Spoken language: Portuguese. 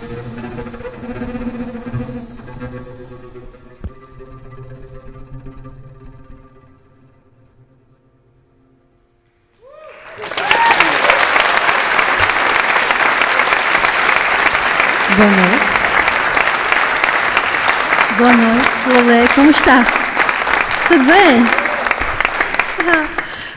Boa noite. Boa noite, Lolé, como está? Tudo bem?